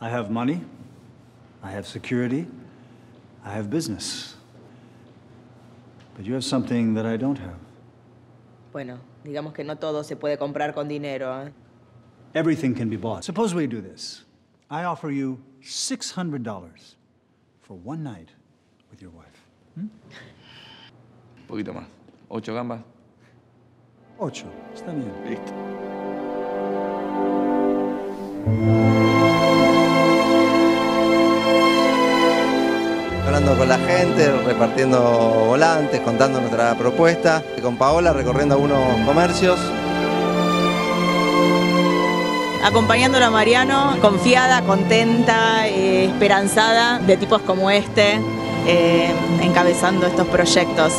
I have money, I have security, I have business. But you have something that I don't have. Bueno, digamos que no todo se puede comprar con dinero. ¿eh? Everything can be bought. Suppose we do this. I offer you $600 for one night with your wife. Un poquito más. Ocho gambas. Ocho. Está bien. Listo. Hablando con la gente, repartiendo volantes, contando nuestra propuesta. Con Paola recorriendo algunos comercios. Acompañándola a Mariano, confiada, contenta, eh, esperanzada de tipos como este, eh, encabezando estos proyectos.